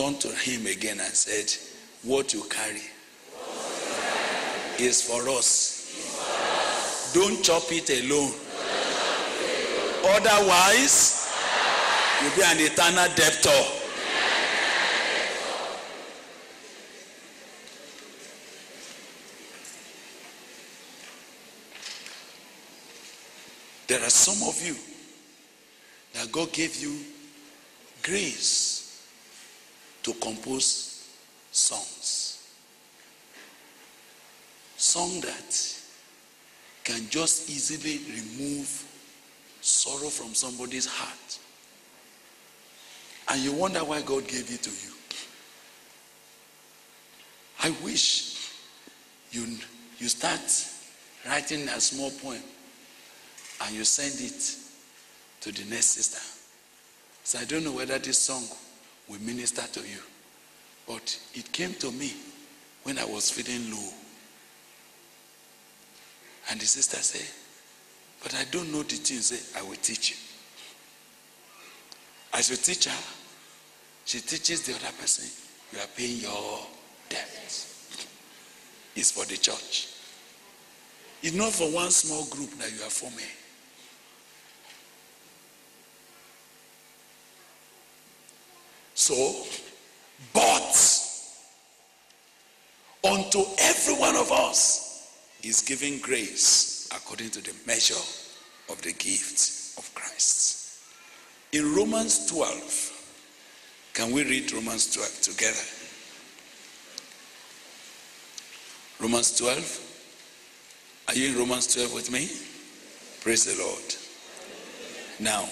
turned to him again and said, What you carry is for us. Don't chop it alone. Otherwise, you'll be an eternal debtor. There are some of you that God gave you grace to compose songs. Song that can just easily remove sorrow from somebody's heart. And you wonder why God gave it to you. I wish you, you start writing a small poem and you send it to the next sister. So I don't know whether this song will minister to you. But it came to me when I was feeling low. And the sister said, But I don't know the things. Say, I will teach you. As you teach her, she teaches the other person, you are paying your debt. It's for the church. It's not for one small group that you are forming. So, but unto every one of us is given grace according to the measure of the gift of Christ. In Romans 12, can we read Romans 12 together? Romans 12. Are you in Romans 12 with me? Praise the Lord. Now,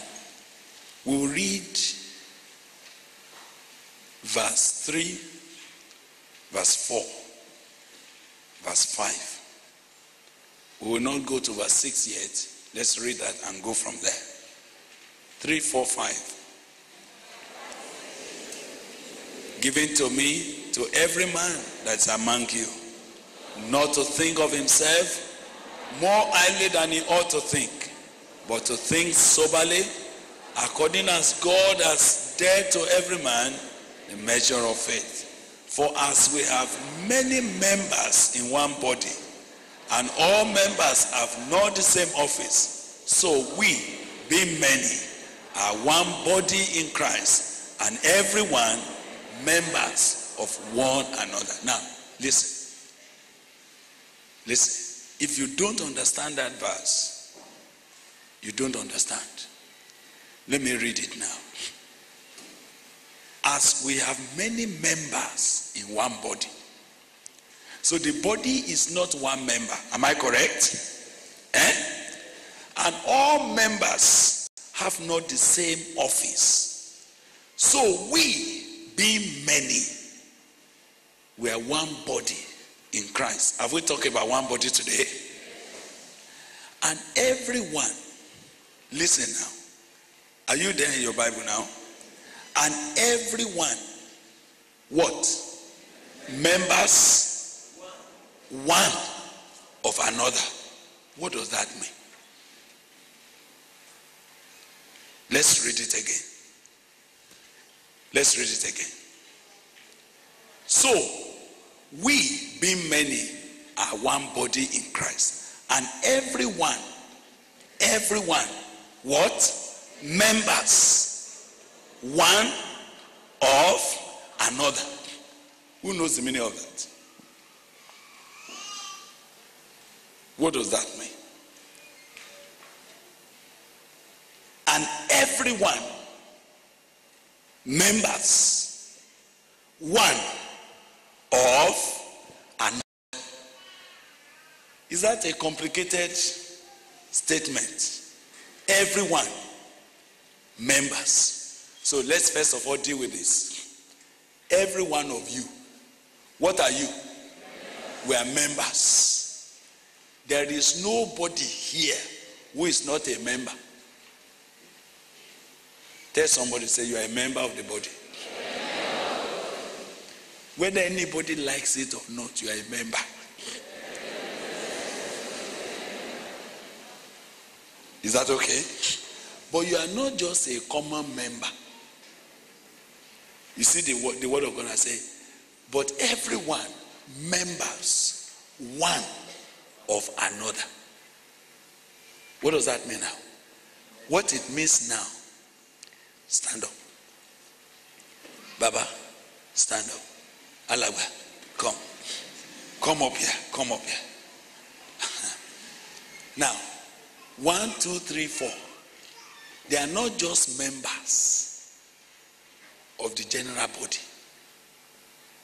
we'll read verse 3, verse 4, verse 5. We will not go to verse 6 yet. Let's read that and go from there. 3, 4, 5. Given to me, to every man that's among you, not to think of himself more highly than he ought to think, but to think soberly, according as God has dealt to every man the measure of faith. For as we have many members in one body, and all members have not the same office, so we, being many, are one body in Christ, and everyone members of one another. Now, listen. Listen. If you don't understand that verse, you don't understand. Let me read it now as we have many members in one body. So the body is not one member. Am I correct? Eh? And all members have not the same office. So we, being many, we are one body in Christ. Have we talked about one body today? And everyone, listen now. Are you there in your Bible now? And everyone what? Members? One of another. What does that mean? Let's read it again. Let's read it again. So we being many are one body in christ. And everyone everyone what? Members one of another. Who knows the meaning of that? What does that mean? And everyone, members, one of another. Is that a complicated statement? Everyone, members. So let's first of all deal with this. Every one of you, what are you? We are members. There is nobody here who is not a member. Tell somebody, say you are a member of the body. Whether anybody likes it or not, you are a member. Is that okay? But you are not just a common member. You see the word, the word of God I say, but everyone members one of another. What does that mean now? What it means now, stand up. Baba, stand up. Alagba, come. Come up here. Come up here. now, one, two, three, four. They are not just members of the general body.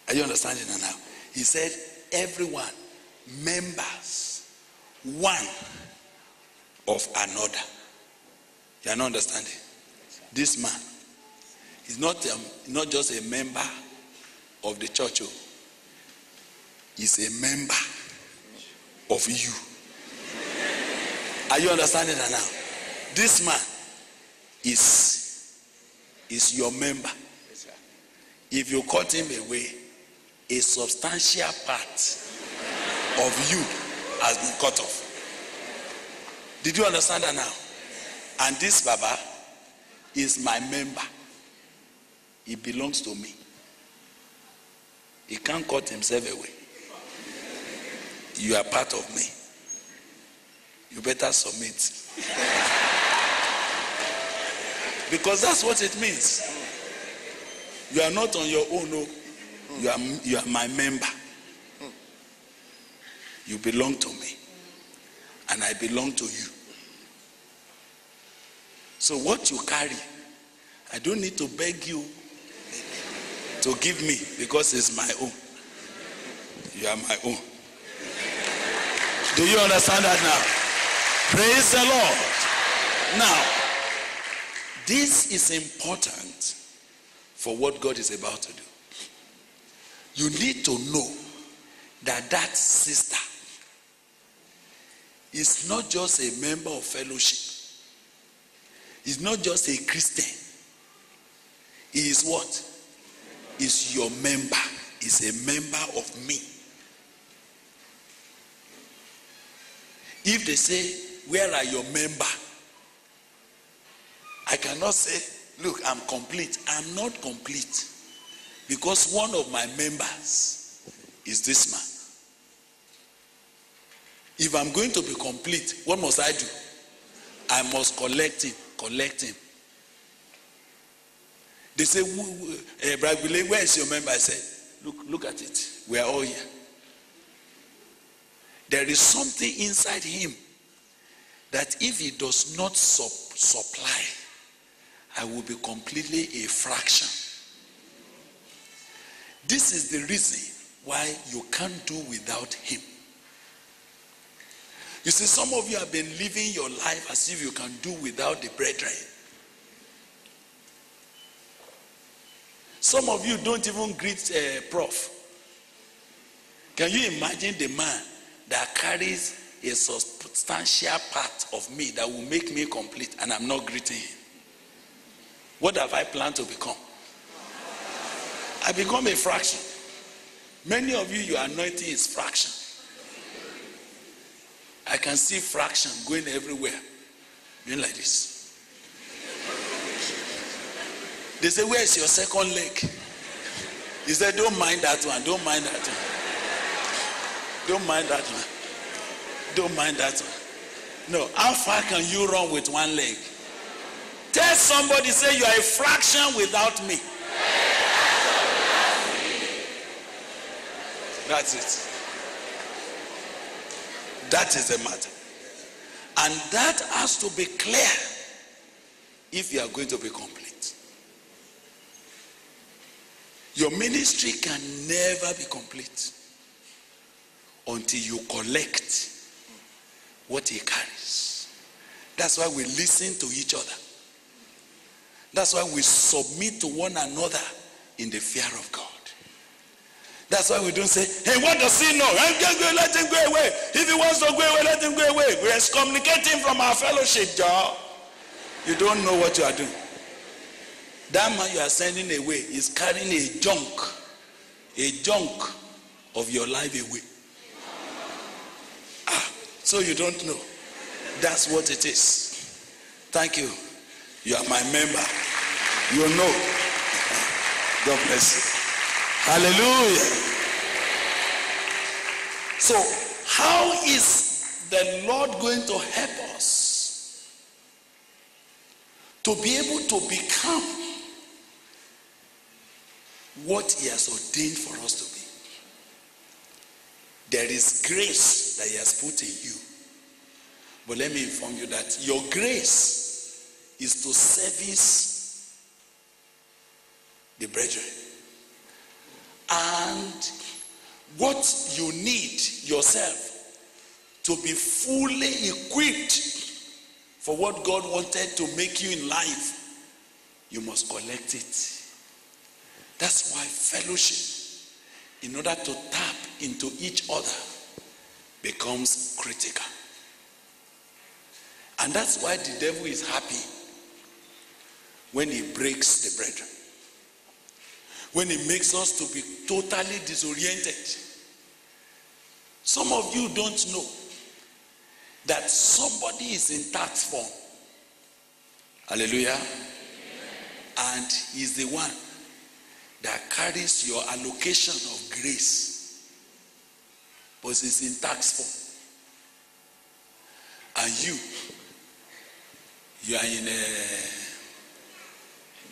Are you understanding now? He said, everyone, members, one of another. You are not understanding? This man is not, um, not just a member of the church, oh. he's a member of you. Are you understanding that now? This man is, is your member. If you cut him away, a substantial part of you has been cut off. Did you understand that now? And this Baba is my member. He belongs to me. He can't cut himself away. You are part of me. You better submit. because that's what it means. You are not on your own. No. You are, you are my member. You belong to me. And I belong to you. So what you carry, I don't need to beg you to give me because it's my own. You are my own. Do you understand that now? Praise the Lord. Now, this is important for what God is about to do. You need to know that that sister is not just a member of fellowship. Is not just a Christian. He is what? Is your member. Is a member of me. If they say, Where are your member? I cannot say, Look, I'm complete. I'm not complete. Because one of my members is this man. If I'm going to be complete, what must I do? I must collect him, collect him. They say, uh, where is your member? I said, look, look at it. We are all here. There is something inside him that if he does not sup- supply, I will be completely a fraction. This is the reason why you can't do without him. You see, some of you have been living your life as if you can do without the brethren. Some of you don't even greet a uh, prof. Can you imagine the man that carries a substantial part of me that will make me complete and I'm not greeting him? What have I planned to become? I become a fraction. Many of you, your anointing is fraction. I can see fraction going everywhere. Doing like this. They say, Where's your second leg? He said, Don't mind that one. Don't mind that one. Don't mind that one. Don't mind that one. No. How far can you run with one leg? Tell somebody, say, You are a fraction without me. That's it. That is the matter. And that has to be clear if you are going to be complete. Your ministry can never be complete until you collect what he carries. That's why we listen to each other. That's why we submit to one another in the fear of God. That's why we don't say, hey, what does he know? Let him go away. If he wants to go away, let him go away. We're excommunicating from our fellowship, Joe. You don't know what you are doing. That man you are sending away is carrying a junk, a junk of your life away. Ah, so you don't know. That's what it is. Thank you. You are my member. You know. God bless you. Hallelujah. So, how is the Lord going to help us to be able to become what He has ordained for us to be? There is grace that He has put in you. But let me inform you that your grace is to service the brethren. And what you need yourself to be fully equipped for what God wanted to make you in life, you must collect it. That's why fellowship, in order to tap into each other, becomes critical. And that's why the devil is happy when he breaks the bread. When he makes us to be totally disoriented. Some of you don't know that somebody is in tax form. Hallelujah. And he's the one that carries your allocation of grace. But he's in tax form. And you, you are in a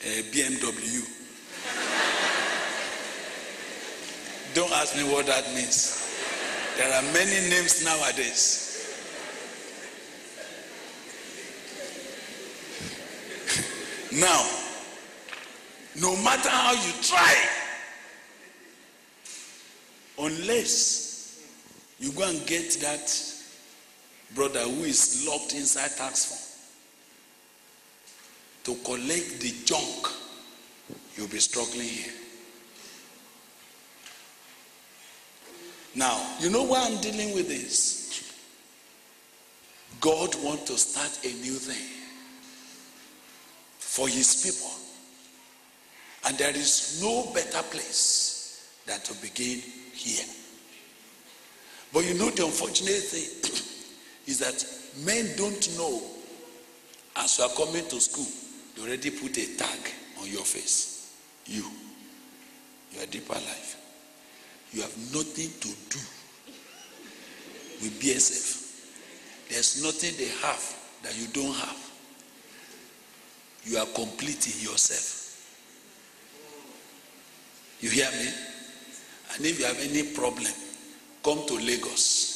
Eh, BMW. Don't ask me what that means. There are many names nowadays. now, no matter how you try, unless you go and get that brother who is locked inside tax form to collect the junk, you'll be struggling here. Now, you know why I'm dealing with this? God wants to start a new thing for his people. And there is no better place than to begin here. But you know the unfortunate thing is that men don't know as you are coming to school, they already put a tag on your face. You. You are deeper life. You have nothing to do with BSF. There's nothing they have that you don't have. You are complete in yourself. You hear me? And if you have any problem, come to Lagos.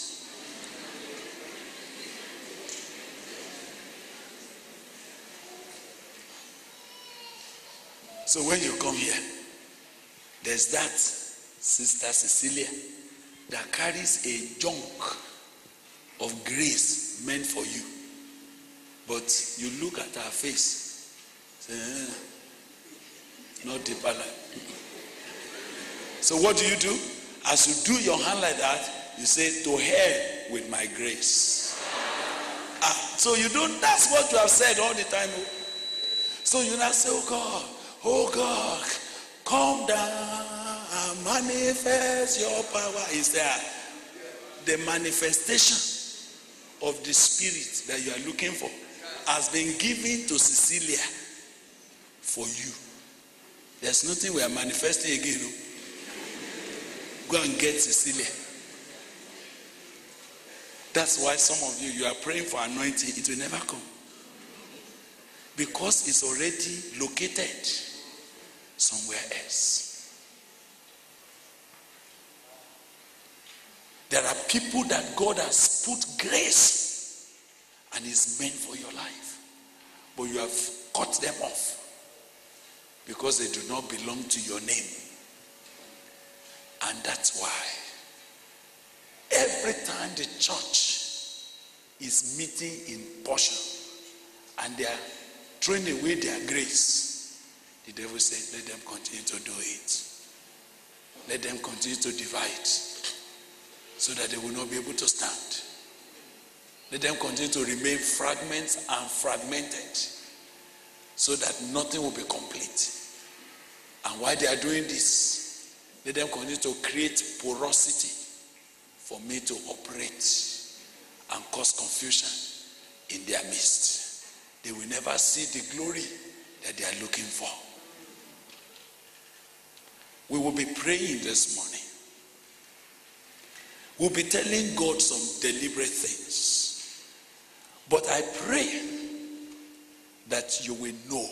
So when you come here, there's that Sister Cecilia that carries a junk of grace meant for you. But you look at her face, say, eh, not deeper life. So what do you do? As you do your hand like that, you say, to hell with my grace. Ah, so you don't, that's what you have said all the time. So you now say, oh God, oh God, come down manifest your power is there. The manifestation of the spirit that you are looking for has been given to Cecilia for you. There's nothing we are manifesting again. No? Go and get Cecilia. That's why some of you, you are praying for anointing, it will never come. Because it's already located somewhere else. There are people that God has put grace and is meant for your life. But you have cut them off because they do not belong to your name. And that's why every time the church is meeting in portion and they are throwing away their grace, the devil said, Let them continue to do it. Let them continue to divide so that they will not be able to stand. Let them continue to remain fragments and fragmented so that nothing will be complete. And while they are doing this, let them continue to create porosity for me to operate and cause confusion in their midst. They will never see the glory that they are looking for. We will be praying this morning. We'll be telling God some deliberate things. But I pray that you will know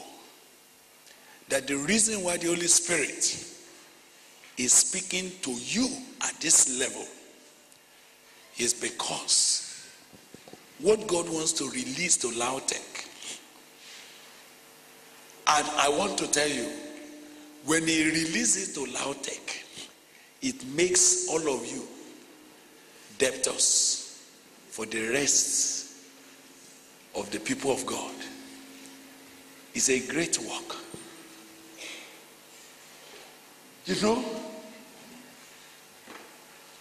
that the reason why the Holy Spirit is speaking to you at this level is because what God wants to release to Lautech. And I want to tell you, when He releases to Lautech, it makes all of you debtors for the rest of the people of God. It's a great work. You know,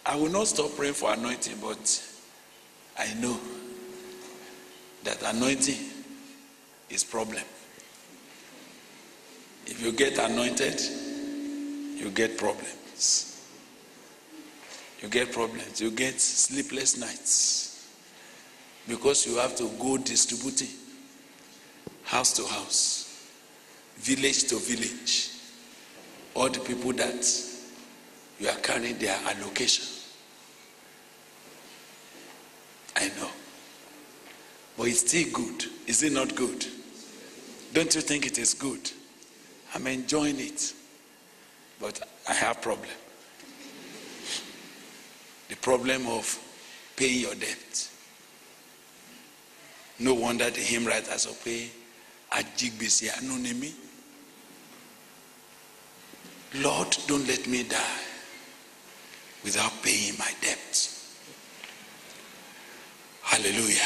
I will not stop praying for anointing, but I know that anointing is problem. If you get anointed, you get problems. You get problems. You get sleepless nights because you have to go distributing house to house, village to village, all the people that you are carrying their allocation. I know. But it's still good. Is it not good? Don't you think it is good? I'm enjoying it. But I have problem. The problem of paying your debt. No wonder the hymn writers will pay Ajigbese Anonimi. Lord, don't let me die without paying my debt. Hallelujah.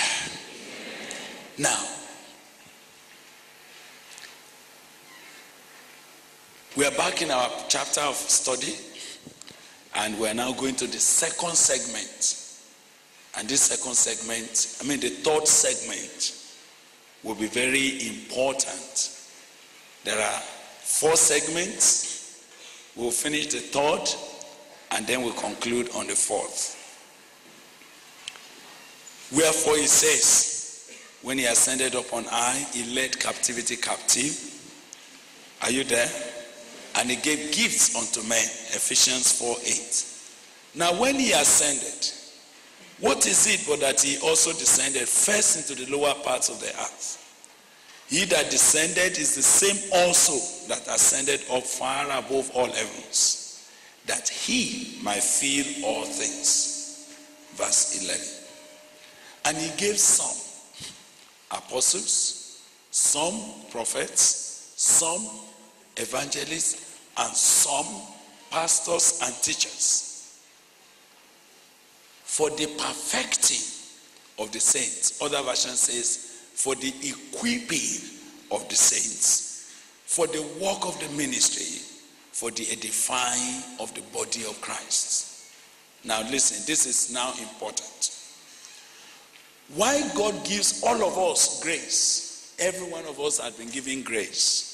Now, we are back in our chapter of study, and we are now going to the second segment. And this second segment, I mean, the third segment, will be very important. There are four segments. We'll finish the third, and then we'll conclude on the fourth. Wherefore he says, when he ascended up on high, he led captivity captive. Are you there? And he gave gifts unto men. Ephesians 4 8. Now, when he ascended, what is it but that he also descended first into the lower parts of the earth? He that descended is the same also that ascended up far above all heavens, that he might fill all things. Verse 11. And he gave some apostles, some prophets, some evangelists, and some pastors and teachers for the perfecting of the saints. Other version says, for the equipping of the saints, for the work of the ministry, for the edifying of the body of Christ. Now, listen, this is now important. Why God gives all of us grace, every one of us has been given grace,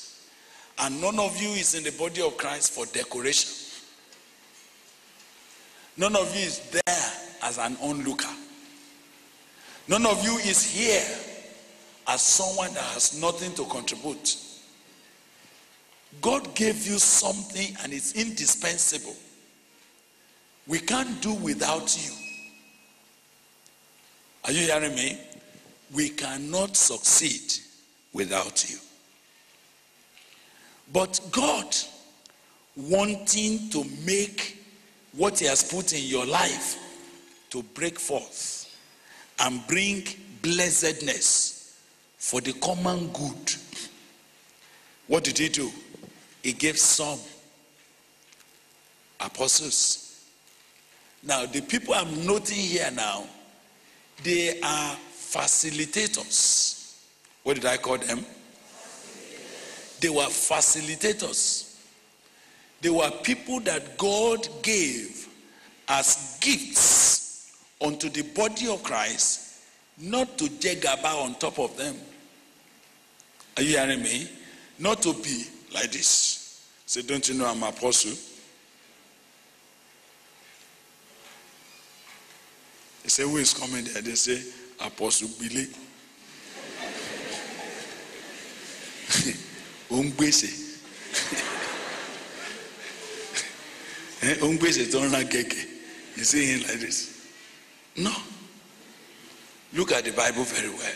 and none of you is in the body of Christ for decoration. None of you is there as an onlooker. None of you is here as someone that has nothing to contribute. God gave you something and it's indispensable. We can't do without you. Are you hearing me? We cannot succeed without you. But God, wanting to make what He has put in your life to break forth and bring blessedness for the common good, what did He do? He gave some apostles. Now, the people I'm noting here now, they are facilitators. What did I call them? They were facilitators. They were people that God gave as gifts unto the body of Christ, not to jagaba on top of them. Are you hearing me? Not to be like this. Say, don't you know I'm apostle? They say, who is coming there? They say, Apostle Billy. Ó ń gbèsè. Ó ń gbèsè gẹ́gẹ́. You see him like this? No. Look at the bible very well.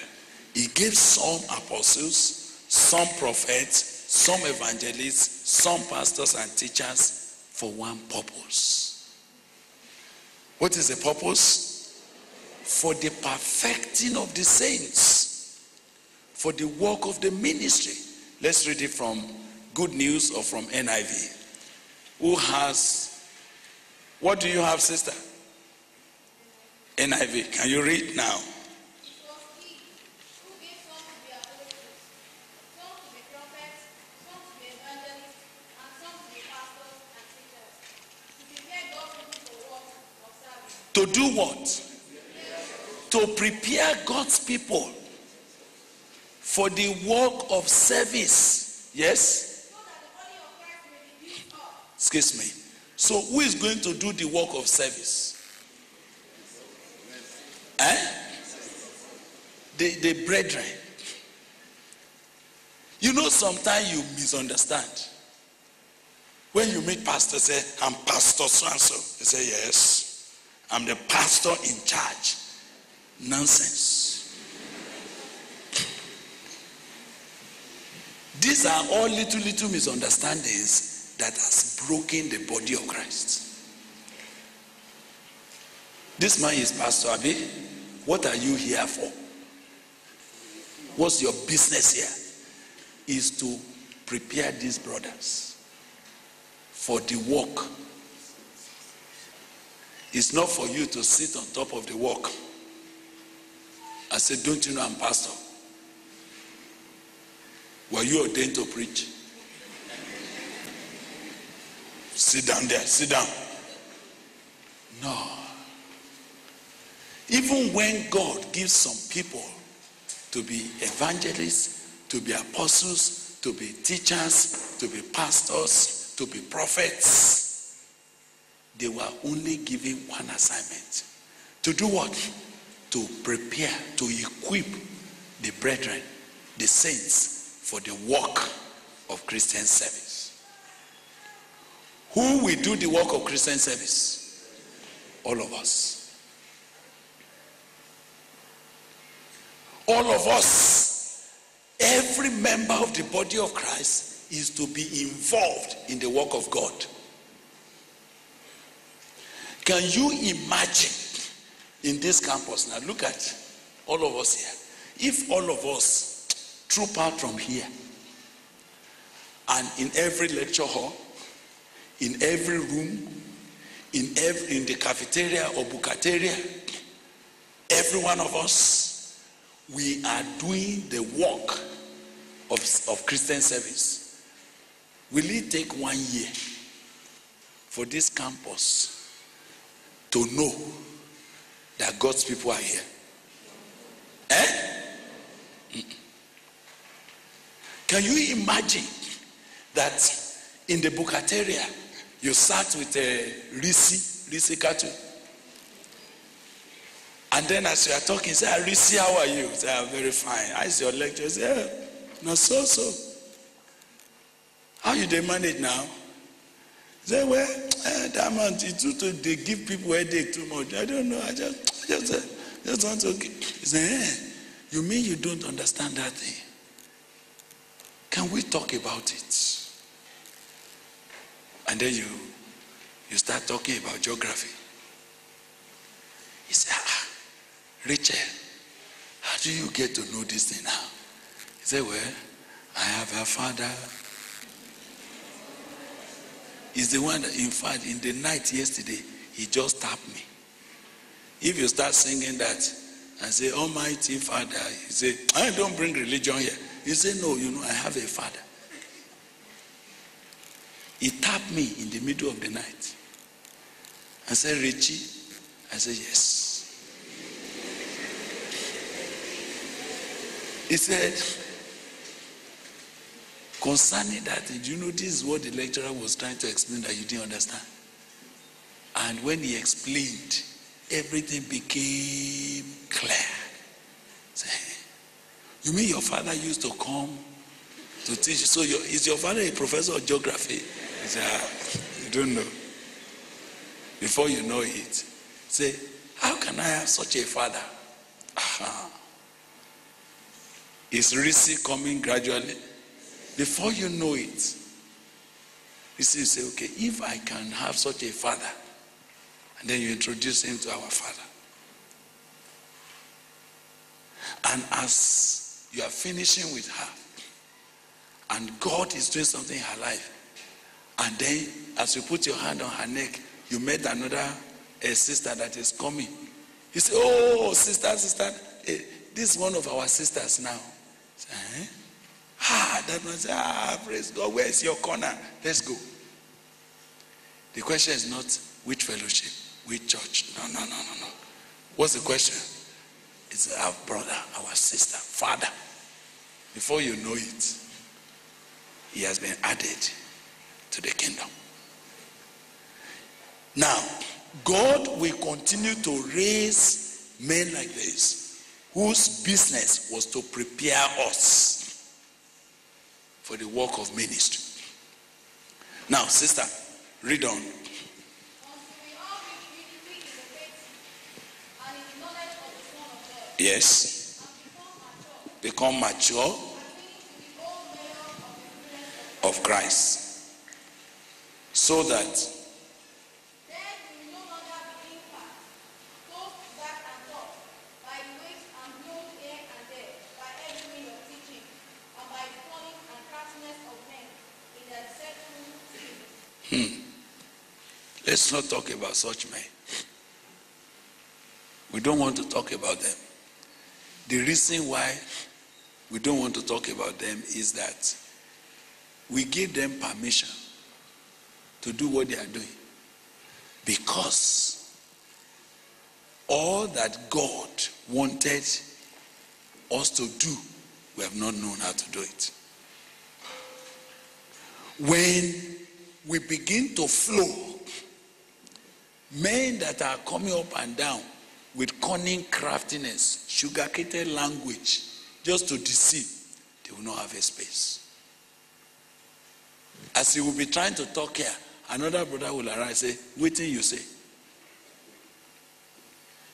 He gave some apostles some prophets some evangelists some pastors and teachers for one purpose. What is the purpose? For the perfecting of the saints. For the work of the ministry let's read it from good news or from niv who has what do you have, sister? NIV. Can you read now? To do what? To prepare God's people for the work of service. Yes? Excuse me. So, who is going to do the work of service? Eh? The, the brethren. You know, sometimes you misunderstand. When you meet pastor, say, I'm Pastor so and so. You say, Yes, I'm the pastor in charge. Nonsense. These are all little, little misunderstandings that has broken the body of Christ. This man is Pastor Abi. What are you here for? What's your business here? Is to prepare these brothers for the work. It's not for you to sit on top of the work. I said, Don't you know I'm pastor? Were you ordained to preach? Sit down there. Sit down. No. Even when God gives some people to be evangelists, to be apostles, to be teachers, to be pastors, to be prophets, they were only given one assignment. To do what? To prepare, to equip the brethren, the saints, for the work of Christian service. Who will do the work of Christian service? All of us. All of us. Every member of the body of Christ is to be involved in the work of God. Can you imagine in this campus? Now, look at all of us here. If all of us troop out from here and in every lecture hall, in every room, in every in the cafeteria or bukateria, every one of us, we are doing the work of, of Christian service. Will it take one year for this campus to know that God's people are here? Eh? Can you imagine that in the bukateria you sat with a Risi, Risi Katu. And then as you are talking, say, ah, Risi, how are you? Say, I'm very fine. I see your lecture. Say, yeah, no, so, so. How you they manage now? Say, well, eh, that man, too, they give people headache too much. I don't know. I just, I just, uh, just want to. Say, eh, you mean you don't understand that thing? Can we talk about it? And then you you start talking about geography. He said, ah, Rachel, how do you get to know this thing now? He said, Well, I have a father. He's the one that, in fact, in the night yesterday, he just tapped me. If you start singing that and say, Almighty Father, he said, I don't bring religion here. He said, No, you know, I have a father. He tapped me in the middle of the night. I said, Richie? I said, Yes. He said, concerning that, do you is what the lecturer was trying to explain that you didn't understand? And when he explained, everything became clear. You mean your father used to come to teach? So your, is your father a professor of geography? He said, ah, you don't know. Before you know it, say, How can I have such a father? Aha. Is Risi coming gradually? Before you know it, you say, Okay, if I can have such a father, and then you introduce him to our father. And as you are finishing with her, and God is doing something in her life, and then as you put your hand on her neck, you met another a sister that is coming. You say, Oh, sister, sister, eh, this is one of our sisters now. Say, eh? Ah, that one say, Ah, praise God, where is your corner? Let's go. The question is not which fellowship, which church. No, no, no, no, no. What's the question? It's our brother, our sister, father. Before you know it, he has been added to the kingdom. Now, God will continue to raise men like this whose business was to prepare us for the work of ministry. Now, sister, read on. Yes. Become mature of Christ. So that Hmm. Let's not talk about such men. We don't want to talk about them. The reason why we don't want to talk about them is that we give them permission to do what they are doing because all that God wanted us to do, we have not known how to do it. When we begin to flow, men that are coming up and down with cunning craftiness, sugar-coated language, just to deceive, they will not have a space. As he will be trying to talk here, another brother will arise and say, Waiting, you say.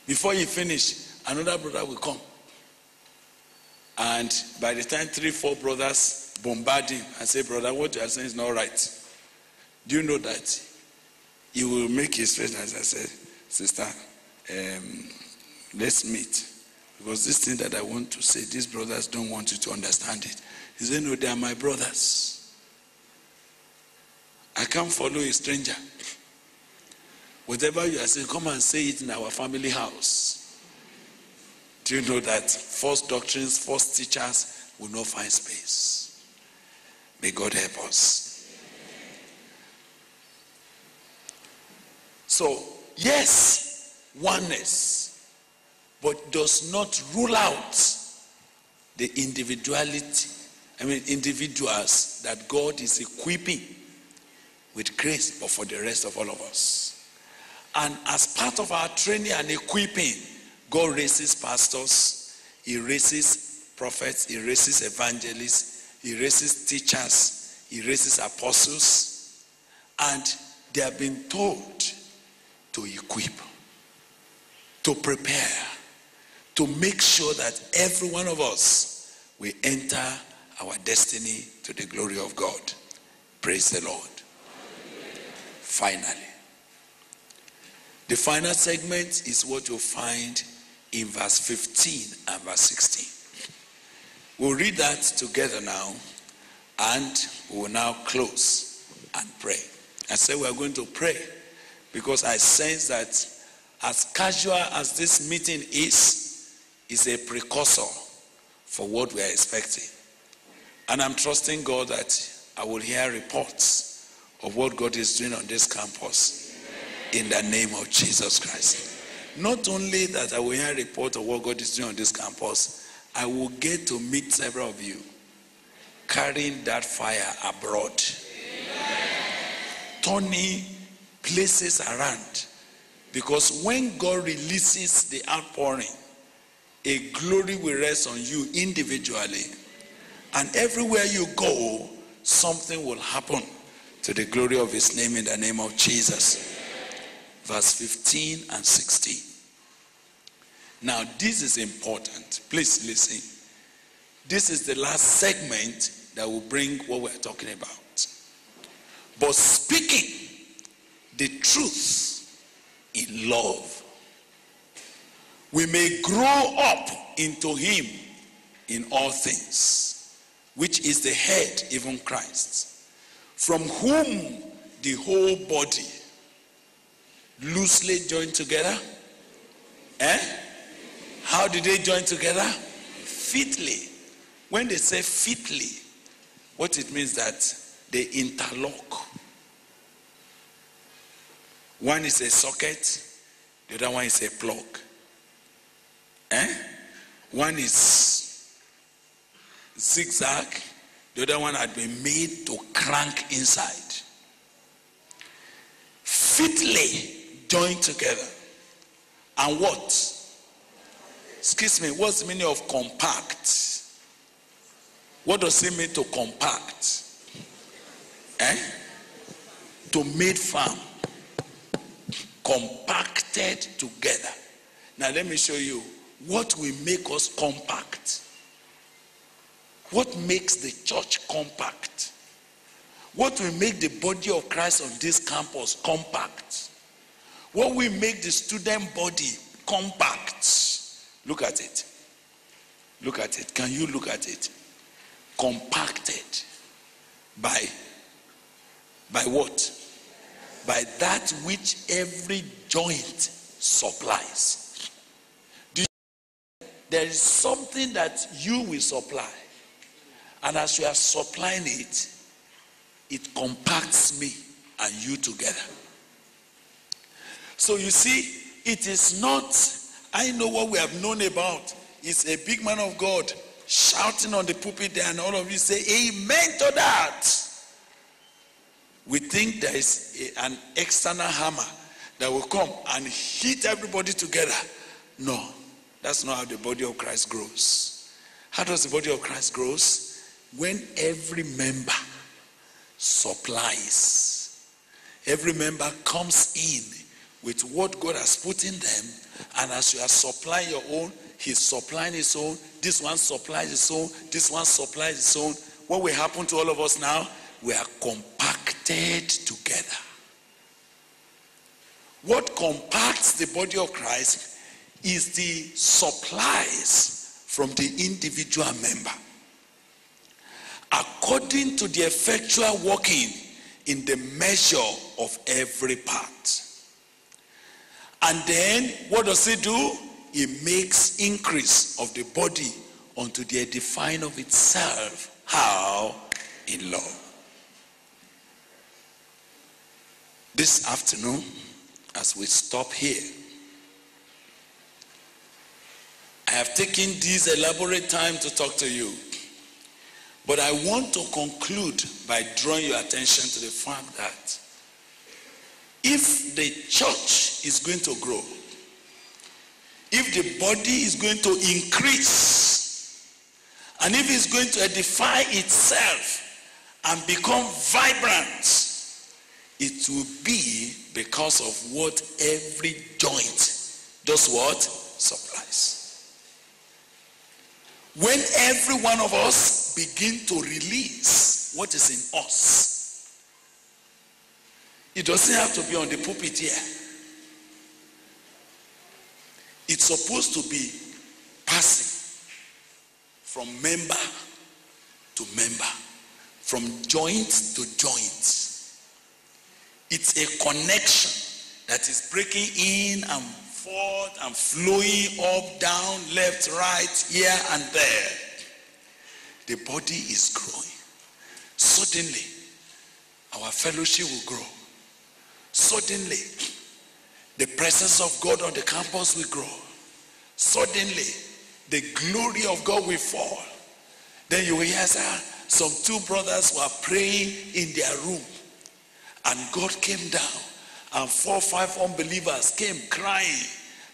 Before you finish, another brother will come. And by the time three, four brothers bombard him and say, Brother, what you are saying is not right. Do you know that he will make his face as I said, Sister, um, let's meet. Because this thing that I want to say, these brothers don't want you to understand it. He said, No, they are my brothers. I can't follow a stranger. Whatever you are saying, come and say it in our family house. Do you know that false doctrines, false teachers will not find space? May God help us. So, yes, oneness, but does not rule out the individuality, I mean, individuals that God is equipping with grace, but for the rest of all of us. And as part of our training and equipping, God raises pastors, He raises prophets, He raises evangelists, He raises teachers, He raises apostles, and they have been told to equip, to prepare, to make sure that every one of us will enter our destiny to the glory of God. Praise the Lord. Finally, the final segment is what you'll find in verse 15 and verse 16. We'll read that together now and we will now close and pray. I said we are going to pray because I sense that as casual as this meeting is, is a precursor for what we are expecting. And I'm trusting God that I will hear reports of what God is doing on this campus in the name of Jesus Christ. Not only that I will hear a report of what God is doing on this campus, I will get to meet several of you carrying that fire abroad, turning places around. Because when God releases the outpouring, a glory will rest on you individually. And everywhere you go, something will happen to the glory of his name in the name of Jesus. verse 15 and 16. Now, this is important. Please listen. This is the last segment that will bring what we're talking about. But speaking the truth in love, we may grow up into Him in all things, which is the head, even Christ, from whom the whole body loosely joined together. Eh? How did they join together? Fitly. When they say fitly, what it means that they interlock. One is a socket, the other one is a plug. Eh? One is zigzag, the other one had been made to crank inside. Fitly joined together. And what? Excuse me, what's the meaning of compact? What does it mean to compact? Eh? To make firm. Compacted together. Now let me show you what will make us compact. What makes the church compact? What will make the body of Christ on this campus compact? What will make the student body compact? Look at it. Look at it. Can you look at it? Compacted by by what? By that which every joint supplies. You, there is something that you will supply. And as you are supplying it, it compacts me and you together. So you see, it is not, I know what we have known about. It's a big man of God shouting on the pulpit there, and all of you say, Amen to that. We think there is a, an external hammer that will come and hit everybody together. No, that's not how the body of Christ grows. How does the body of Christ grows? When every member supplies, every member comes in with what God has put in them. And as you are supplying your own, He's supplying His own. This one supplies His own. This one supplies His own. What will happen to all of us now? We are compacted together. What compacts the body of Christ is the supplies from the individual member. According to the effectual working in the measure of every part. And then what does it do? It makes increase of the body unto the edifying of itself. How? In love. This afternoon, as we stop here, I have taken this elaborate time to talk to you. But I want to conclude by drawing your attention to the fact that if the church is going to grow, if the body is going to increase, and if it's going to edify itself and become vibrant, it will be because of what every joint does what? Supplies. When every one of us begin to release what is in us, it doesn't have to be on the pulpit here. It's supposed to be passing from member to member, from joint to joint. It's a connection that is breaking in and forth and flowing up, down, left, right, here and there. The body is growing. Suddenly, our fellowship will grow. Suddenly, the presence of God on the campus will grow. Suddenly, the glory of God will fall. Then you will hear sir, some two brothers were praying in their room, and God came down, and four or five unbelievers came crying,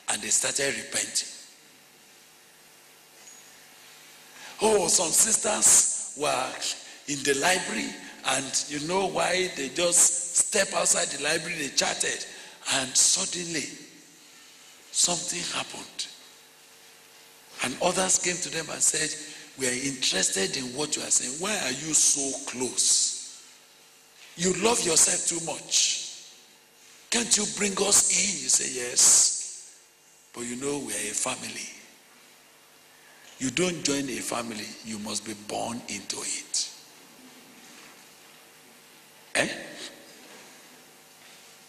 and they started repenting. Oh, some sisters were in the library and you know why they just step outside the library, they chatted. And suddenly, something happened. And others came to them and said, We are interested in what you are saying. Why are you so close? You love yourself too much. Can't you bring us in? You say, Yes. But you know, we are a family. You don't join a family, you must be born into it. Eh?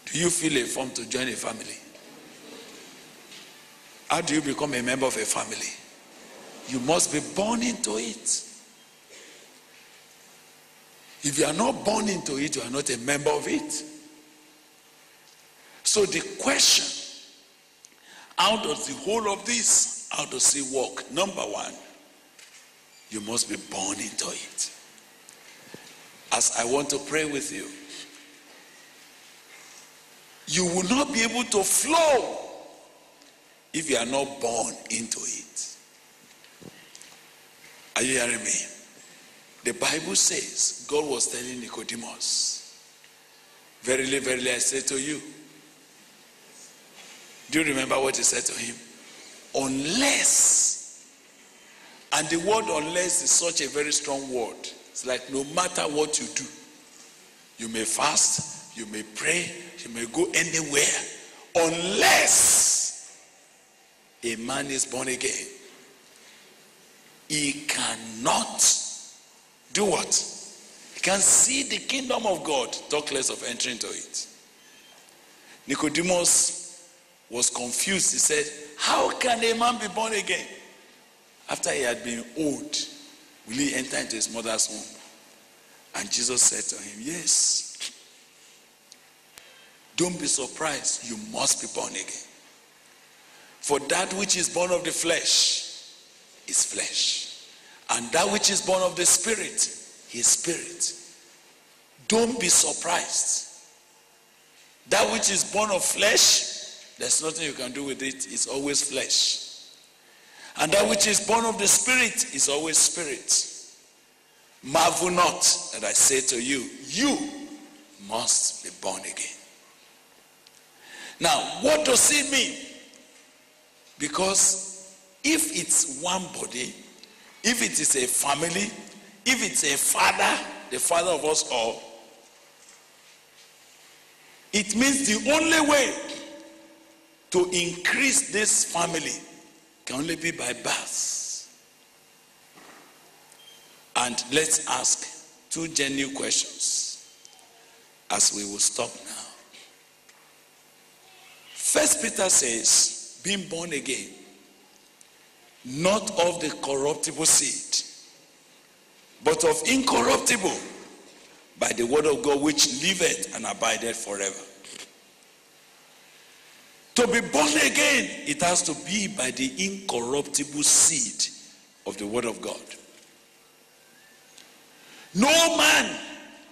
Do you feel a form to join a family? How do you become a member of a family? You must be born into it. If you are not born into it, you are not a member of it. So the question, how does the whole of this, how does it work? Number one, you must be born into it. As I want to pray with you, you will not be able to flow if you are not born into it. Are you hearing me? The Bible says God was telling Nicodemus, Verily, verily, I say to you. Do you remember what he said to him? Unless, and the word unless is such a very strong word. It's like no matter what you do, you may fast, you may pray, you may go anywhere, unless a man is born again. He cannot do what? He can see the kingdom of God, talk less of entering into it. Nicodemus was confused. He said, How can a man be born again? After he had been old, will he enter into his mother's womb? And Jesus said to him, Yes. Don't be surprised. You must be born again. For that which is born of the flesh is flesh, and that which is born of the spirit is spirit. Don't be surprised. That which is born of flesh, there's nothing you can do with it, it's always flesh. And that which is born of the spirit is always spirit. Marvel not that I say to you, you must be born again. Now, what does it mean? Because if it's one body, if it is a family, if it's a father, the father of us all, it means the only way to increase this family can only be by birth. And let's ask two genuine questions as we will stop now. First Peter says, being born again, not of the corruptible seed, but of incorruptible, by the word of God which liveth and abideth forever. To be born again, it has to be by the incorruptible seed of the word of God. No man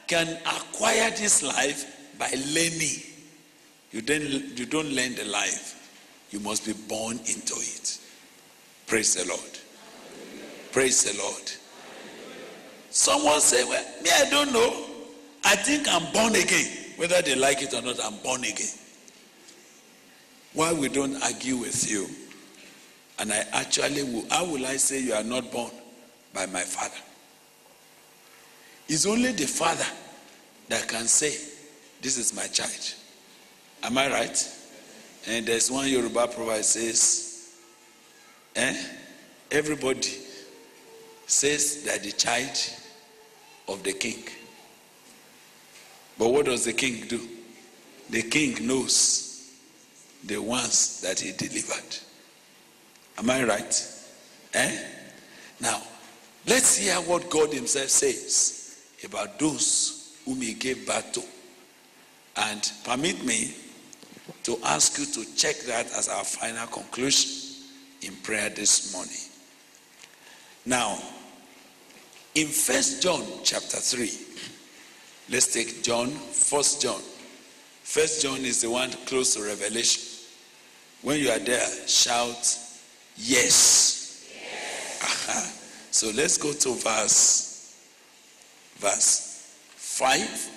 can acquire this life by learning. You don't, you don't learn the life. You must be born into it. Praise the Lord. Praise the Lord. Someone say, Well, me, I don't know. I think I'm born again. Whether they like it or not, I'm born again. Why we don't argue with you? And I actually will, how will I say you are not born? By my father. It's only the father that can say, This is my child. Am I right? And there's one Yoruba proverb says, eh? Everybody says that the child of the king. But what does the king do? The king knows the ones that he delivered. Am I right? Eh? Now, let's hear what God Himself says about those whom He gave birth to. And permit me to ask you to check that as our final conclusion in prayer this morning. Now, in First John chapter 3, let's take John, First John. First John is the one close to Revelation. When you are there, shout yes. yes. So let's go to verse verse 5,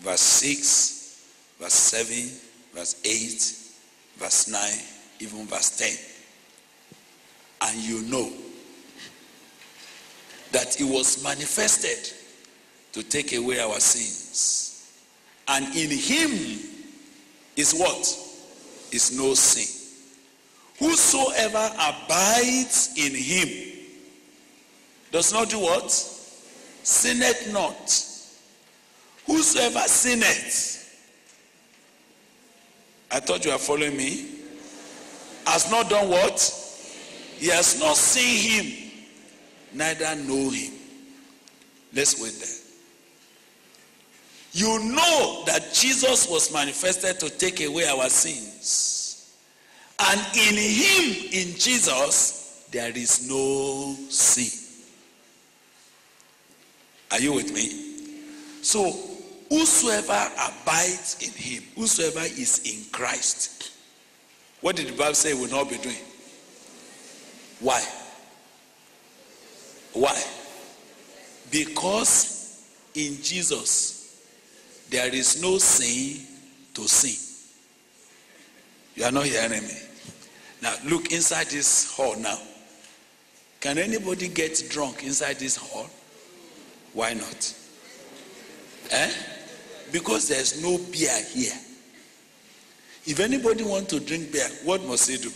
verse 6, verse 7, verse 8, verse 9, even verse 10. And you know that it was manifested to take away our sins. And in him is what? Is no sin. Whosoever abides in him does not do what? Sinneth not. Whosoever sinneth, I thought you are following me, has not done what? He has not seen him, neither know him. Let's wait there. You know that Jesus was manifested to take away our sins. And in him, in Jesus, there is no sin. Are you with me? So, whosoever abides in him, whosoever is in Christ, what did the Bible say will not be doing? Why? Why? Because in Jesus there is no sin to sin. You are not hearing me. Now look inside this hall now. Can anybody get drunk inside this hall? Why not? Eh? Because there's no beer here. If anybody want to drink beer, what must he do?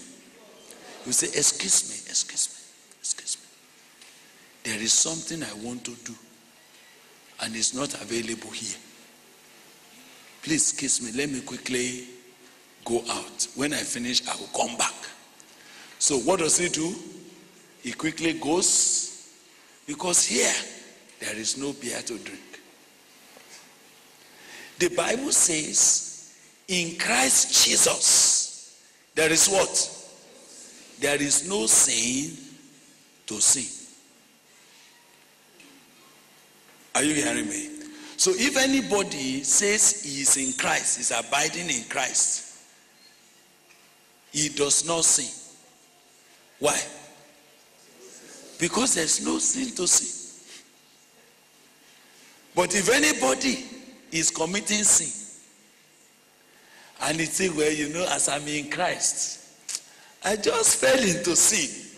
You say, excuse me, excuse me, excuse me. There is something I want to do, and it's not available here. Please kiss me. Let me quickly go out. When I finish, I will come back. So what does he do? He quickly goes because here there is no beer to drink. The Bible says in Christ Jesus there is what? There is no sin to sin. Are you hearing me? So if anybody says he is in Christ, is abiding in Christ, he does not sin. Why? Because there's no sin to sin. But if anybody is committing sin, and he say, Well, you know, as I'm in Christ, I just fell into sin.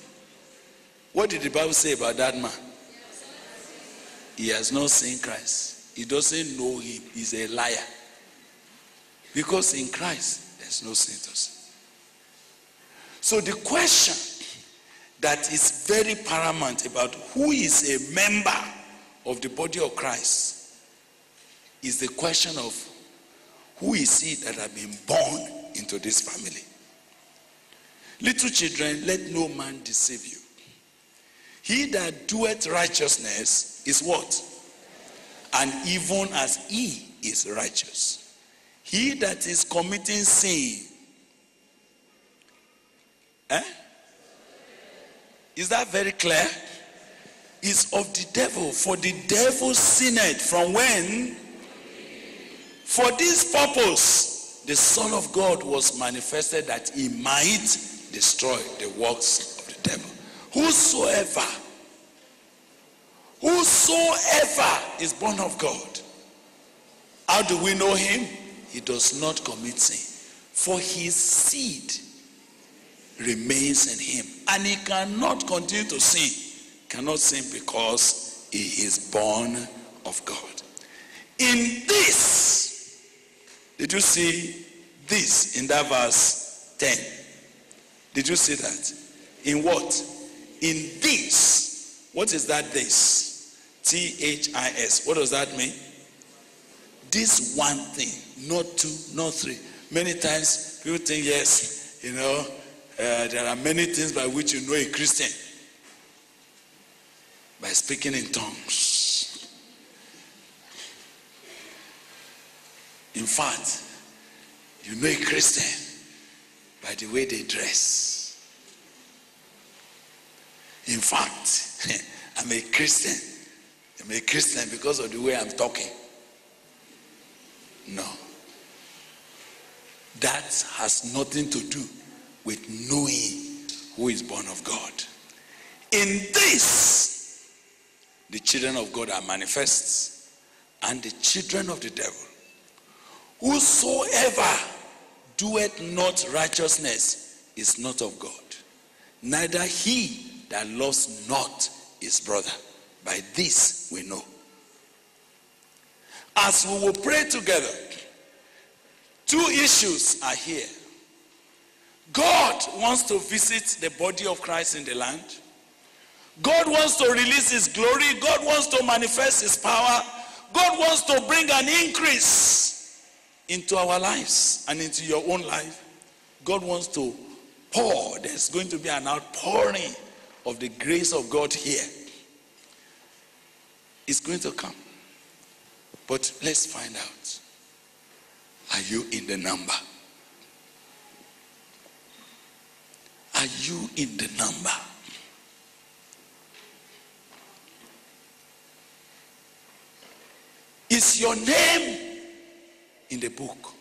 What did the Bible say about that man? He has not seen Christ. He doesn't know him. He's a liar. Because in Christ, there's no sin to sin. So the question that is very paramount about who is a member of the body of Christ is the question of who is he that have been born into this family. Little children, let no man deceive you. He that doeth righteousness is what? And even as he is righteous. He that is committing sin Eh? Is that very clear? Is of the devil. For the devil sinned from when? For this purpose, the Son of God was manifested that he might destroy the works of the devil. Whosoever, whosoever is born of God, how do we know him? He does not commit sin. For his seed remains in him. And he cannot continue to sin. Cannot sin because he is born of God. In this, did you see this in that verse 10? Did you see that? In what? In this. What is that this? T H I S. What does that mean? This one thing, not two, not three. Many times people think, yes, you know, uh, there are many things by which you know a Christian by speaking in tongues. In fact, you know a Christian by the way they dress. In fact, I'm a Christian. I'm a Christian because of the way I'm talking. No. That has nothing to do with knowing who is born of God. In this, the children of God are manifests, and the children of the devil. Whosoever doeth not righteousness is not of God. Neither he that loves not his brother. By this we know. As we will pray together, two issues are here. God wants to visit the body of Christ in the land. God wants to release his glory. God wants to manifest his power. God wants to bring an increase into our lives and into your own life. God wants to pour. There's going to be an outpouring of the grace of God here. It's going to come. But let's find out. Are you in the number? Are you in the number? Is your name in the book?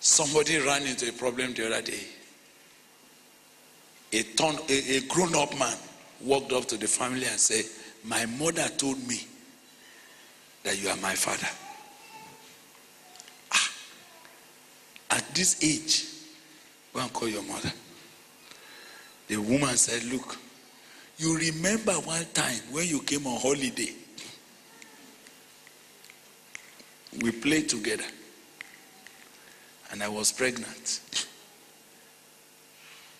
Somebody ran into a problem the other day. A, ton, a, a grown up man walked up to the family and said, My mother told me that you are my father. Ah, at this age, go and call your mother. The woman said, Look, you remember one time when you came on holiday? We played together, and I was pregnant.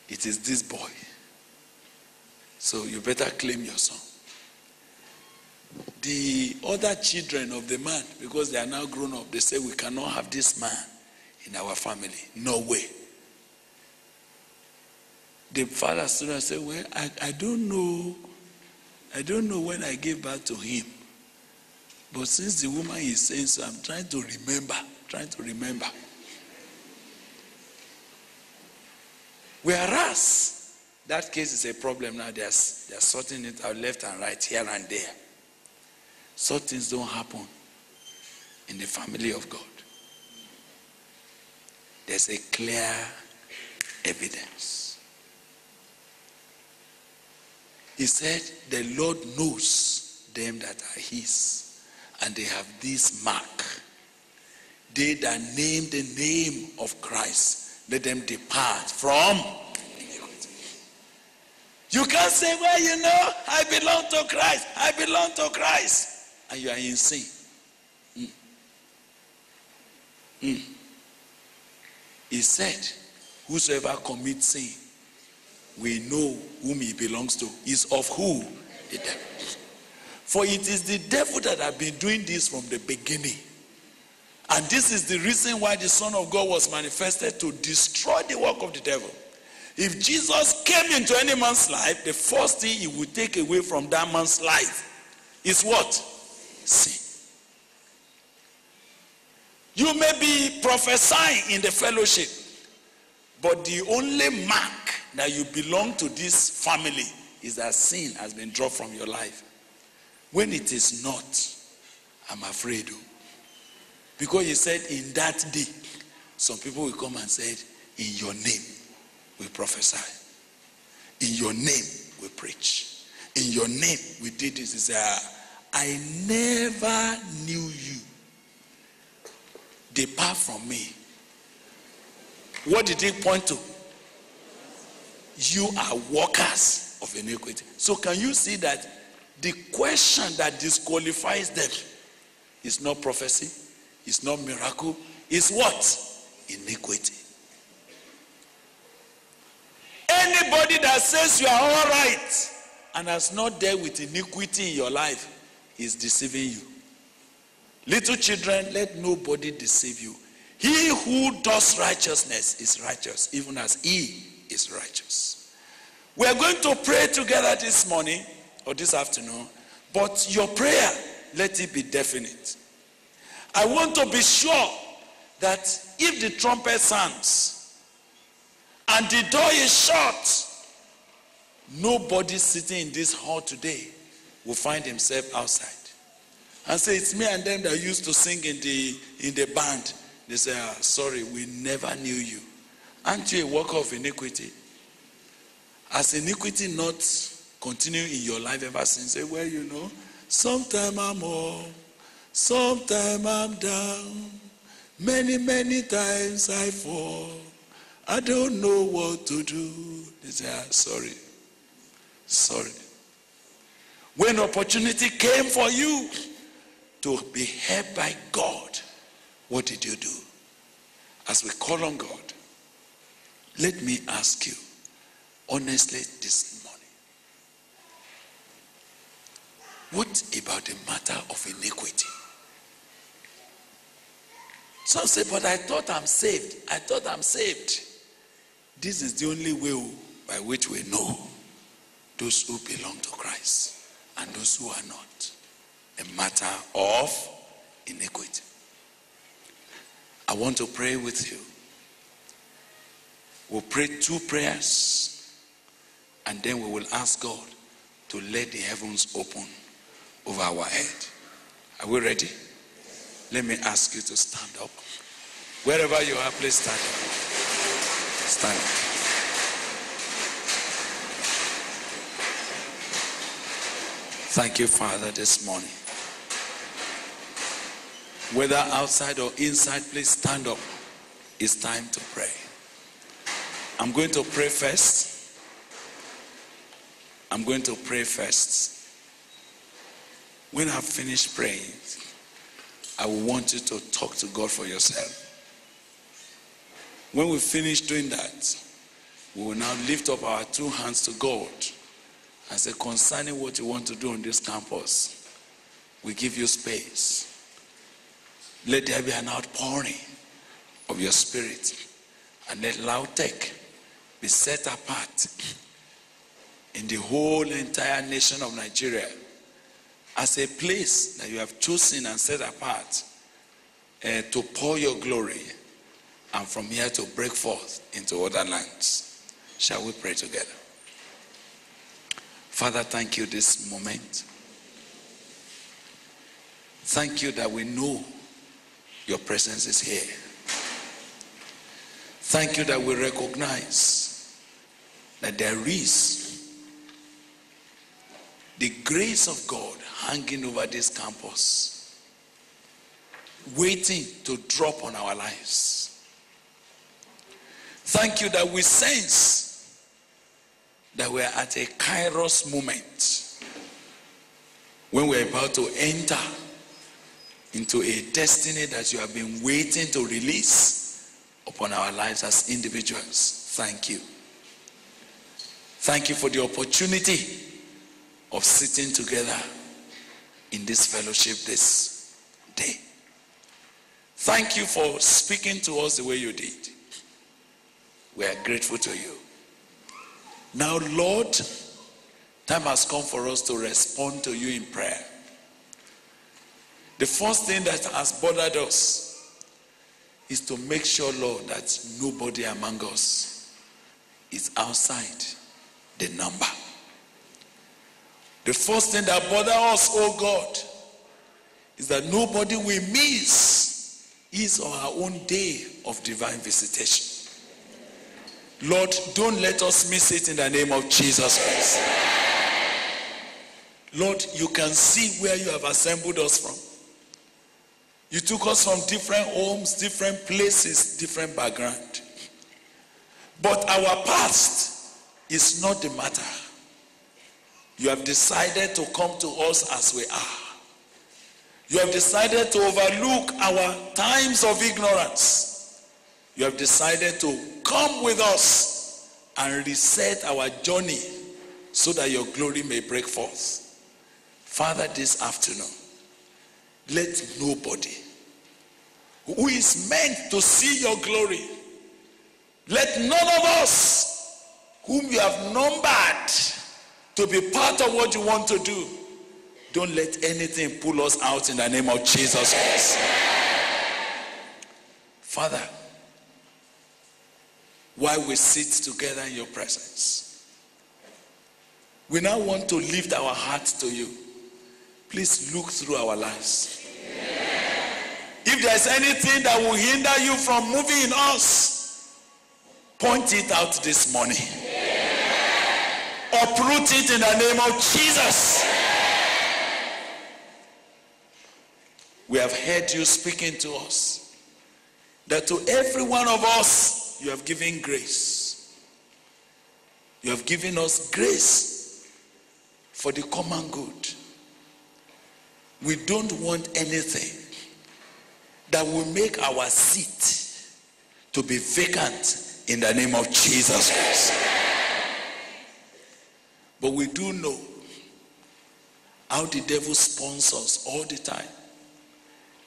It is this boy. So you better claim your son. The other children of the man, because they are now grown up, they say we cannot have this man in our family. No way. The father stood and said, Well, I, I don't know. I don't know when I gave birth to him. But since the woman is saying so, I'm trying to remember, trying to remember. Whereas that case is a problem now, they're, they're sorting it out left and right, here and there. Such things don't happen in the family of God. There's a clear evidence. He said, The Lord knows them that are his, and they have this mark. They that name the name of Christ, let them depart from. You can't say, Well, you know, I belong to Christ. I belong to Christ. And you are in sin. Mm. Mm. He said, Whosoever commits sin, we know whom he belongs to. Is of who? The devil. For it is the devil that have been doing this from the beginning. And this is the reason why the Son of God was manifested to destroy the work of the devil. If Jesus came into any man's life, the first thing he would take away from that man's life is what? Sin. You may be prophesying in the fellowship, but the only mark that you belong to this family is that sin has been dropped from your life. When it is not, I'm afraid. Oh. Because he said, in that day, some people will come and say, in your name, we prophesy. In your name, we preach. In your name, we did this. He said, ah, I never knew you. Depart from me. What did he point to? You are workers of iniquity. So, can you see that the question that disqualifies them is not prophecy, it's not miracle, it's what? Iniquity. Anybody that says you are all right and has not dealt with iniquity in your life is deceiving you. Little children, let nobody deceive you. He who does righteousness is righteous, even as he is righteous. We are going to pray together this morning or this afternoon, but your prayer, let it be definite. I want to be sure that if the trumpet sounds and the door is shut, nobody sitting in this hall today will find himself outside and say it's me and them that used to sing in the in the band they say ah, sorry we never knew you aren't you a worker of iniquity has iniquity not continued in your life ever since well you know Sometime I'm up, sometime I'm down. Many, many times I fall. I don't know what to do. They say, ah, sorry. Sorry. When opportunity came for you to be helped by God, what did you do? As we call on God, let me ask you honestly this morning what about the matter of iniquity? Some say, but I thought I'm saved. I thought I'm saved. This is the only way oh, by which we know those who belong to Christ and those who are not. A matter of iniquity. I want to pray with you. We'll pray two prayers and then we will ask God to let the heavens open over our head. Are we ready? Let me ask you to stand up. Wherever you are, please stand up. Stand up. Thank you, Father, this morning. Whether outside or inside, please stand up. It's time to pray. I'm going to pray first. I'm going to pray first. When I've finished praying, I will want you to talk to God for yourself. When we finish doing that, we will now lift up our two hands to God and say, concerning what you want to do on this campus, we give you space. Let there be an outpouring of your spirit. And let Lautech be set apart in the whole entire nation of Nigeria as a place that you have chosen and set apart uh, to pour your glory and from here to break forth into other lands. Shall we pray together? Father, thank you this moment. Thank you that we know your presence is here. Thank you that we recognize that there is the grace of God hanging over this campus, waiting to drop on our lives. Thank you that we sense that we're at a kairos moment when we're about to enter into a destiny that you have been waiting to release upon our lives as individuals. Thank you. Thank you for the opportunity of sitting together in this fellowship this day. Thank you for speaking to us the way you did. We are grateful to you. Now, Lord, time has come for us to respond to you in prayer. The first thing that has bothered us is to make sure, Lord, that nobody among us is outside the number. The first thing that bothers us, oh God, is that nobody will miss his or her own day of divine visitation. Lord, don't let us miss it in the name of Jesus Christ. Lord, you can see where you have assembled us from. You took us from different homes, different places, different background. But our past is not the matter. You have decided to come to us as we are. You have decided to overlook our times of ignorance. You have decided to come with us and reset our journey so that your glory may break forth. Father, this afternoon, let nobody who is meant to see your glory, let none of us whom you have numbered to be part of what you want to do. Don't let anything pull us out in the name of Jesus Christ. Father, while we sit together in your presence, we now want to lift our hearts to you. Please look through our lives. If there's anything that will hinder you from moving in us, point it out this morning uproot it in the name of Jesus. we have heard you speaking to us. That to every one of us, you have given grace. You have given us grace for the common good. We don't want anything that will make our seat to be vacant in the name of Jesus Christ. But we do know how the devil sponsors all the time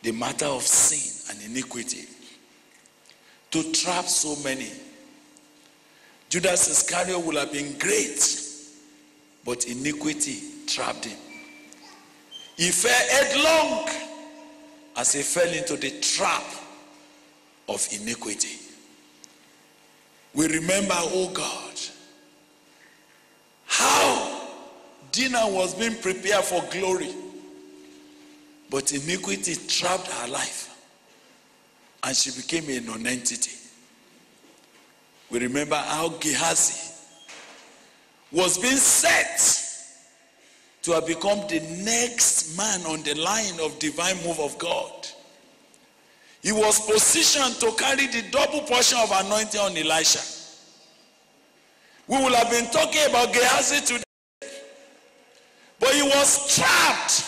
the matter of sin and iniquity to trap so many. Judas Iscariot would have been great, but iniquity trapped him. He fell headlong as he fell into the trap of iniquity. We remember, oh God, how Dinah was being prepared for glory, but iniquity trapped her life and she became a non-entity. We remember how Gehazi was being set to have become the next man on the line of divine move of God. He was positioned to carry the double portion of anointing on Elisha. We will have been talking about Gehazi today. But he was trapped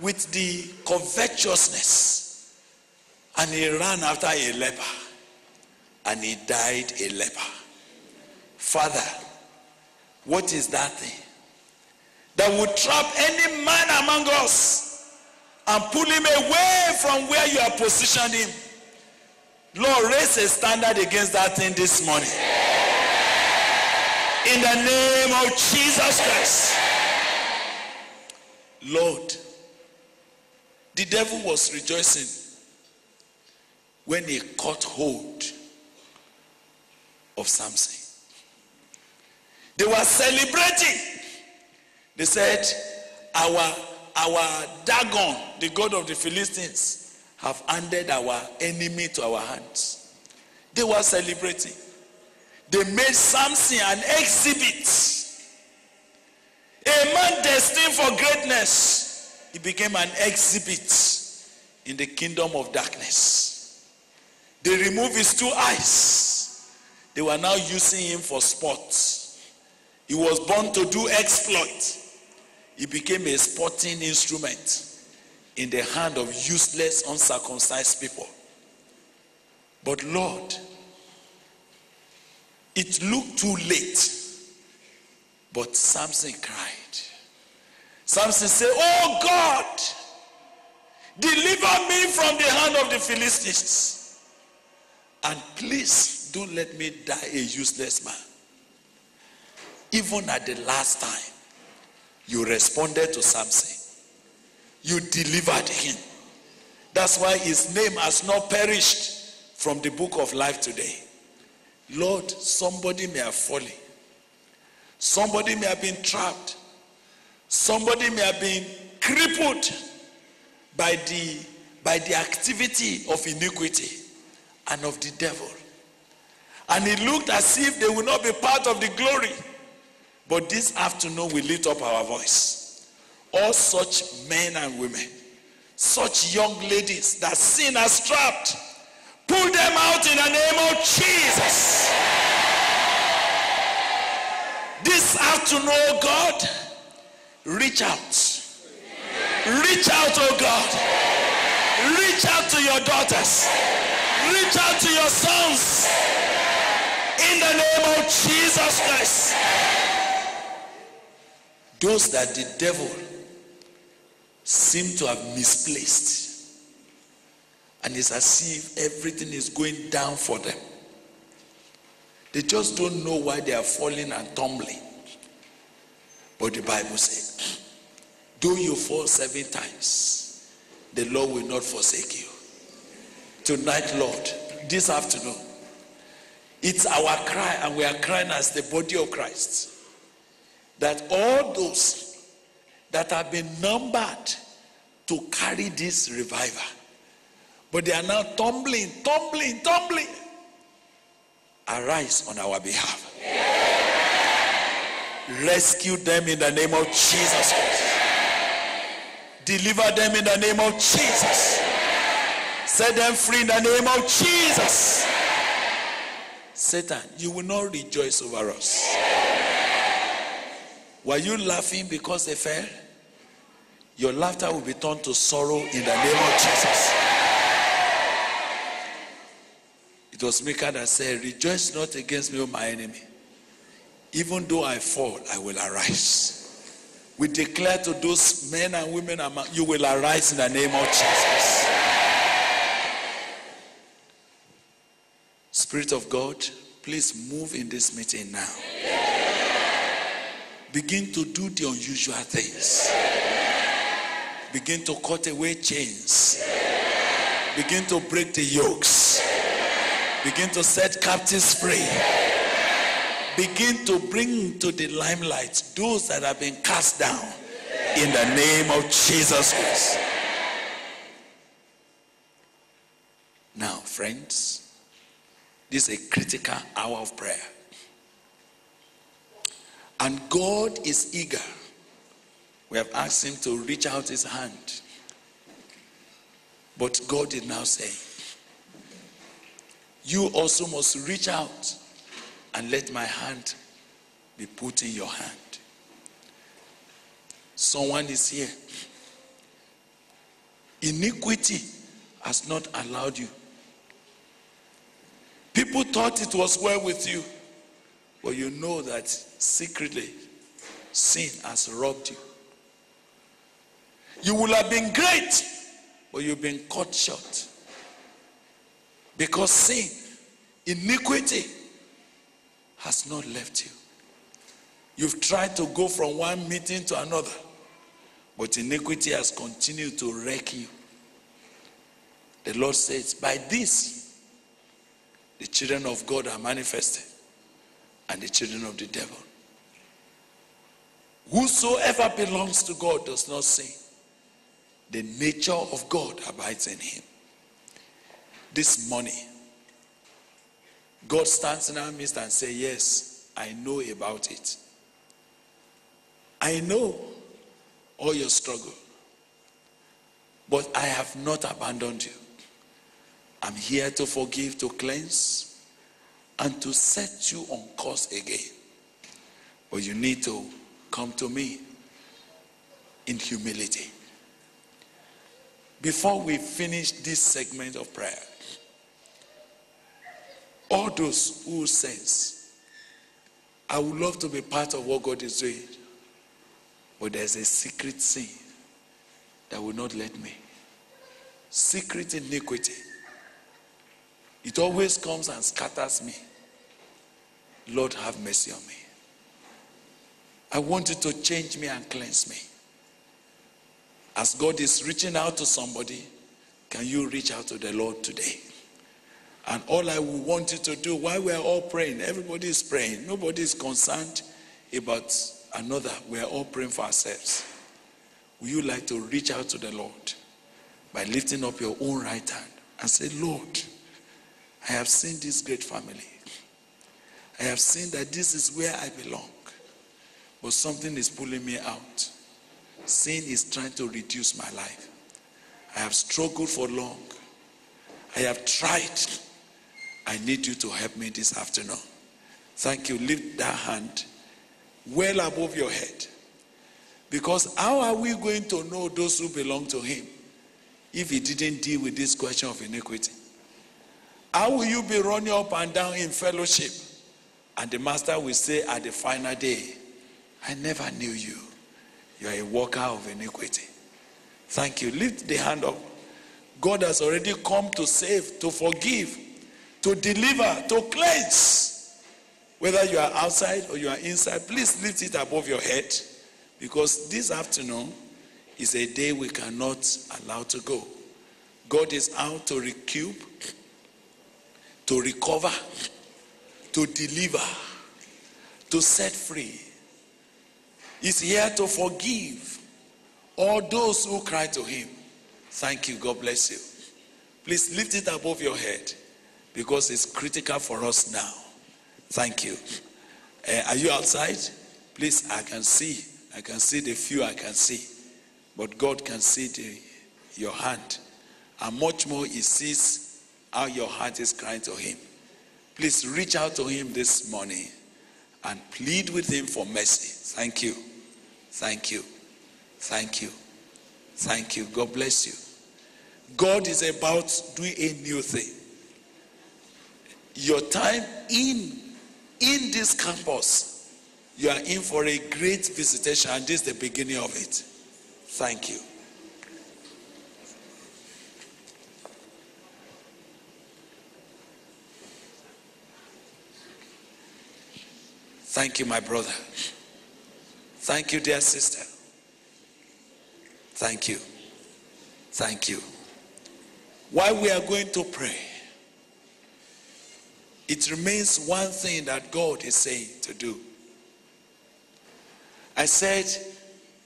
with the covetousness. And he ran after a leper. And he died a leper. Father, what is that thing? that would trap any man among us and pull him away from where you have positioned him. Lord, raise a standard against that thing this morning. In the name of Jesus Christ. Lord, the devil was rejoicing when he caught hold of Samson. They were celebrating they said, Our our Dagon, the god of the Philistines, have handed our enemy to our hands. They were celebrating. They made Samson an exhibit. A man destined for greatness. He became an exhibit in the kingdom of darkness. They removed his two eyes. They were now using him for sports. He was born to do exploit. He became a sporting instrument in the hand of useless, uncircumcised people. But Lord, it looked too late. But Samson cried. Samson said, Oh God, deliver me from the hand of the Philistines. And please don't let me die a useless man. Even at the last time, you responded to Samson. You delivered him. That's why his name has not perished from the book of life today. Lord, somebody may have fallen. Somebody may have been trapped. Somebody may have been crippled by the, by the activity of iniquity and of the devil. And it looked as if they will not be part of the glory. But this afternoon, we lift up our voice. All such men and women, such young ladies that sin has trapped, pull them out in the name of Jesus. This afternoon, oh God, reach out. Reach out, oh God. Reach out to your daughters. Reach out to your sons. In the name of Jesus Christ. Those that the devil seem to have misplaced. And it's as if everything is going down for them. They just don't know why they are falling and tumbling. But the Bible says, though you fall seven times, the Lord will not forsake you. Tonight, Lord, this afternoon, it's our cry, and we are crying as the body of Christ that all those that have been numbered to carry this revival, but they are now tumbling, tumbling, tumbling, arise on our behalf. Rescue them in the name of Jesus Christ. Deliver them in the name of Jesus. Set them free in the name of Jesus. Satan, you will not rejoice over us. Were you laughing because they fell? Your laughter will be turned to sorrow in the name of Jesus. It was Micah that said, Rejoice not against me, O my enemy. Even though I fall, I will arise. We declare to those men and women, you will arise in the name of Jesus. Spirit of God, please move in this meeting now. Begin to do the unusual things. Begin to cut away chains. Begin to break the yokes. Begin to set captives free. Begin to bring to the limelight those that have been cast down in the name of Jesus Christ. Now, friends, this is a critical hour of prayer. And God is eager. We have asked him to reach out his hand. But God did now say, You also must reach out and let my hand be put in your hand. Someone is here. Iniquity has not allowed you. People thought it was well with you. But you know that secretly sin has robbed you. You will have been great, but you've been cut short. Because sin, iniquity, has not left you. You've tried to go from one meeting to another, but iniquity has continued to wreck you. The Lord says, By this, the children of God are manifested and the children of the devil. Whosoever belongs to God does not sin. The nature of God abides in him. This money. God stands in our midst and says, Yes, I know about it. I know all your struggle, but I have not abandoned you. I'm here to forgive, to cleanse, and to set you on course again. But you need to come to me in humility. Before we finish this segment of prayer, all those who sense, I would love to be part of what God is doing, but there's a secret sin that will not let me. Secret iniquity it always comes and scatters me. Lord, have mercy on me. I want you to change me and cleanse me. As God is reaching out to somebody, can you reach out to the Lord today? And all I wanted to do while we are all praying, everybody is praying, nobody is concerned about another. We are all praying for ourselves. Would you like to reach out to the Lord by lifting up your own right hand and say, Lord, I have seen this great family. I have seen that this is where I belong. But something is pulling me out. Sin is trying to reduce my life. I have struggled for long. I have tried. I need you to help me this afternoon. Thank you. Lift that hand well above your head. Because how are we going to know those who belong to Him if He didn't deal with this question of iniquity? How will you be running up and down in fellowship? And the master will say at the final day, I never knew you. You are a worker of iniquity. Thank you. Lift the hand up. God has already come to save, to forgive, to deliver, to cleanse. Whether you are outside or you are inside, please lift it above your head because this afternoon is a day we cannot allow to go. God is out to recoup to recover, to deliver, to set free. He's here to forgive all those who cry to him. Thank you. God bless you. Please lift it above your head because it's critical for us now. Thank you. Uh, are you outside? Please, I can see. I can see the few I can see. but God can see the, your hand. And much more, He sees how your heart is crying to Him. Please reach out to Him this morning and plead with Him for mercy. Thank you. Thank you. Thank you. Thank you. God bless you. God is about doing a new thing. Your time in in this campus, you are in for a great visitation, and this is the beginning of it. Thank you. Thank you, my brother. Thank you, dear sister. Thank you. Thank you. While we are going to pray, it remains one thing that God is saying to do. I said,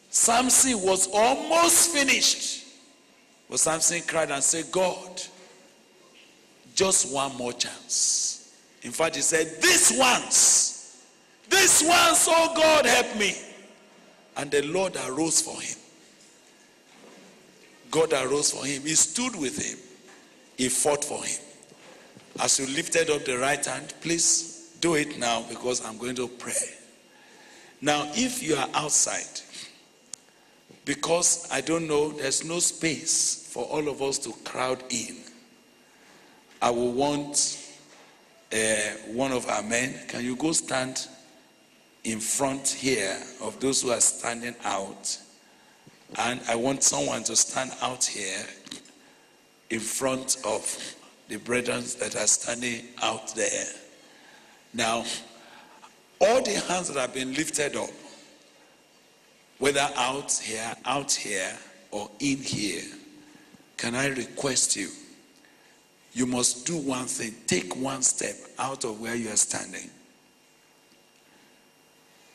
Samson was almost finished. But Samson cried and said, God, just one more chance. In fact, he said, This once, this once, oh God, help me. And the Lord arose for him. God arose for him. He stood with him. He fought for him. As you lifted up the right hand, please do it now because I'm going to pray. Now, if you are outside, because I don't know, there's no space for all of us to crowd in, I will want uh, one of our men. Can you go stand in front here of those who are standing out? And I want someone to stand out here in front of the brethren that are standing out there. Now, all the hands that have been lifted up, whether out here, out here, or in here, can I request you? You must do one thing. Take one step out of where you are standing.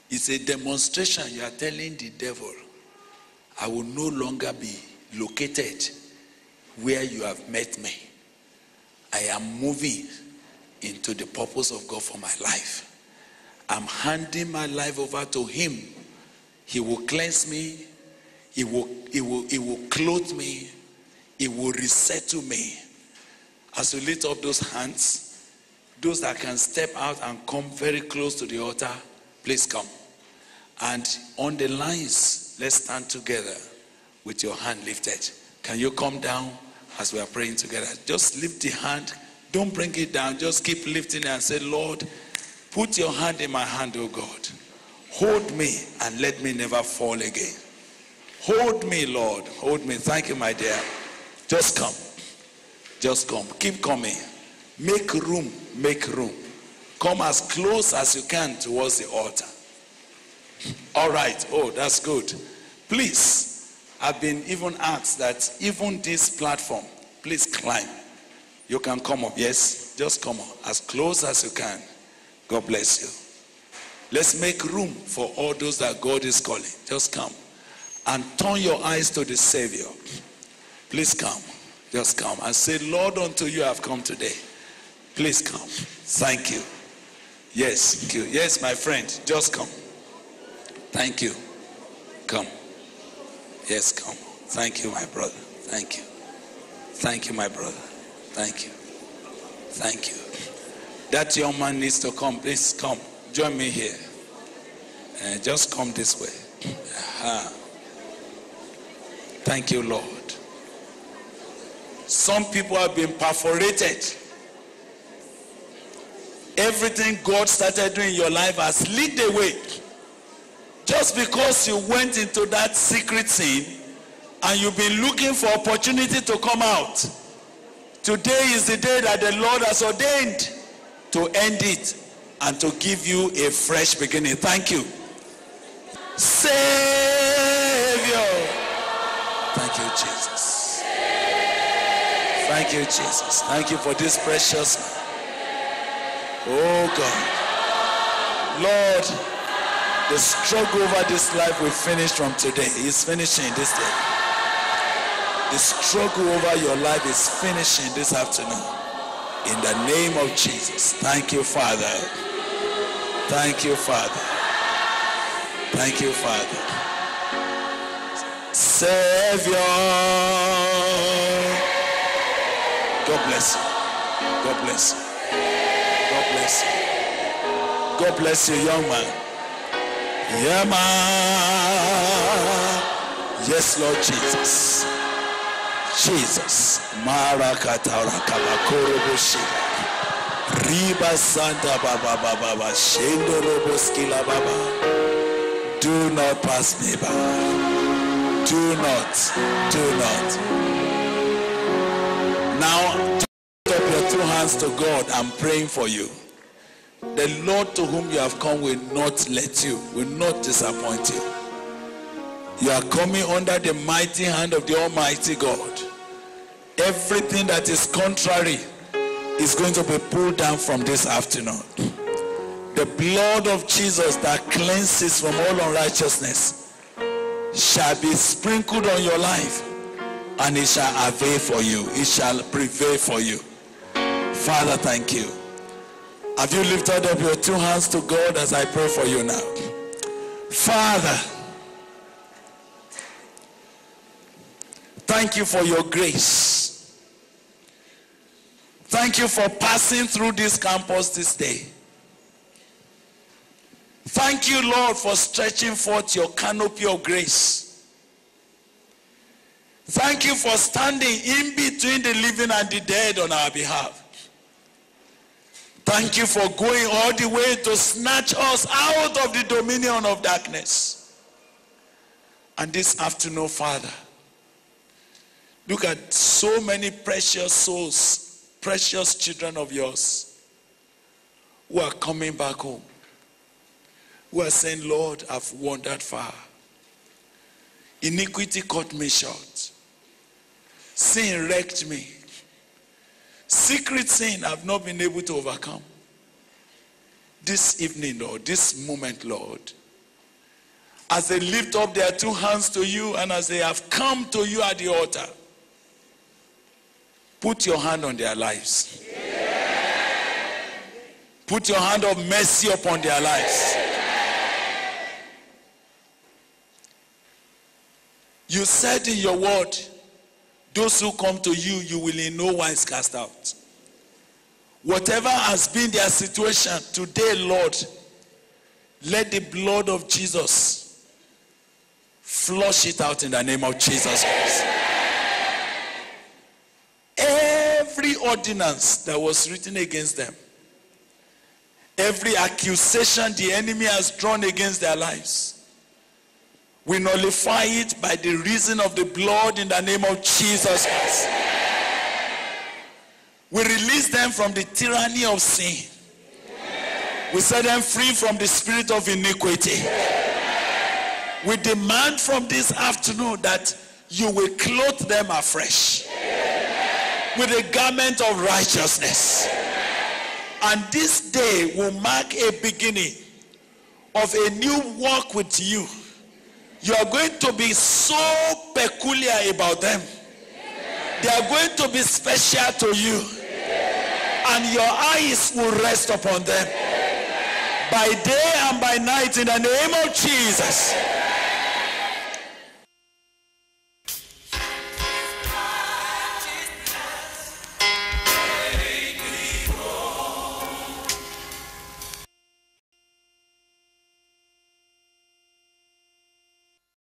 It's a demonstration. You are telling the devil, I will no longer be located where you have met me. I am moving into the purpose of God for my life. I'm handing my life over to Him. He will cleanse me, He will, he will, he will clothe me, He will resettle me. As you lift up those hands, those that can step out and come very close to the altar, please come. And on the lines, let's stand together with your hand lifted. Can you come down? As we are praying together. Just lift the hand. Don't bring it down. Just keep lifting it and say, Lord, put your hand in my hand, oh God. Hold me and let me never fall again. Hold me, Lord. Hold me. Thank you, my dear. Just come. Just come. Keep coming. Make room. Make room. Come as close as you can towards the altar. All right. Oh, that's good. Please I've been even asked that even this platform, please climb. You can come up. Yes, just come up as close as you can. God bless you. Let's make room for all those that God is calling. Just come and turn your eyes to the Savior. Please come. Just come and say, Lord, unto you I've come today. Please come. Thank you. Yes, thank you. Yes, my friend, just come. Thank you. Come. Yes, come. Thank you, my brother. Thank you. Thank you, my brother. Thank you. Thank you. That young man needs to come. Please come. Join me here. Uh, just come this way. Uh-huh. Thank you, Lord. Some people have been perforated. Everything God started doing in your life has lead the way. Just because you went into that secret sin and you've been looking for opportunity to come out, today is the day that the Lord has ordained to end it and to give you a fresh beginning. Thank you. Savior. Thank you, Jesus. Thank you, Jesus. Thank you for this precious. Oh God. Lord, the struggle over this life will finish from today. It's finishing this day. The struggle over your life is finishing this afternoon. In the name of Jesus. Thank you, Father. Thank you, Father. Thank you, Father. Savior. God bless you. God bless you. God bless you. God bless you, young man. Yeah, man. Yes, Lord Jesus. Jesus. Marakatara kabakoroboshi. Riba Santa Baba Baba Baba. Shendo Roboskila Baba. Do not pass me by. Do not. Do not. Now, lift up your two hands to God. I'm praying for you. The Lord to whom you have come will not let you, will not disappoint you. You are coming under the mighty hand of the Almighty God. Everything that is contrary is going to be pulled down from this afternoon. The blood of Jesus that cleanses from all unrighteousness shall be sprinkled on your life and it shall avail for you. It shall prevail for you. Father, thank you. Have you lifted up your two hands to God as I pray for you now? Father, thank you for your grace. Thank you for passing through this campus this day. Thank you, Lord, for stretching forth your canopy of grace. Thank you for standing in between the living and the dead on our behalf. Thank you for going all the way to snatch us out of the dominion of darkness. And this afternoon, Father, look at so many precious souls, precious children of yours who are coming back home, who are saying, Lord, I've wandered far. Iniquity cut me short. Sin wrecked me. Secret sin I've not been able to overcome. This evening, Lord, this moment, Lord, as they lift up their two hands to you and as they have come to you at the altar, put your hand on their lives. Put your hand of mercy upon their lives. You said in your word, those who come to you, you will in no wise cast out. Whatever has been their situation today, Lord, let the blood of Jesus flush it out in the name of Jesus Christ. Every ordinance that was written against them, every accusation the enemy has drawn against their lives, we nullify it by the reason of the blood in the name of Jesus Christ. We release them from the tyranny of sin. We set them free from the spirit of iniquity. We demand from this afternoon that you will clothe them afresh with a garment of righteousness. And this day will mark a beginning of a new walk with you you are going to be so peculiar about them. They are going to be special to you. And your eyes will rest upon them. By day and by night in the name of Jesus.